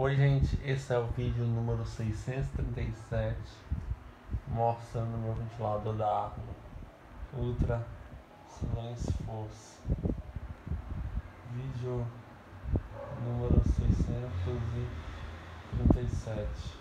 Oi gente, esse é o vídeo número 637 mostrando meu ventilador da água Ultra Silence Force. Vídeo número 637